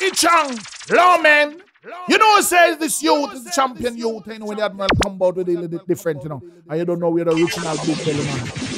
Icchan, ramen. You know, says this youth is the champion youth. You know, when the Admiral come out with a little different, you know. And you don't know where the original big belly man.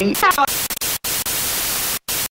How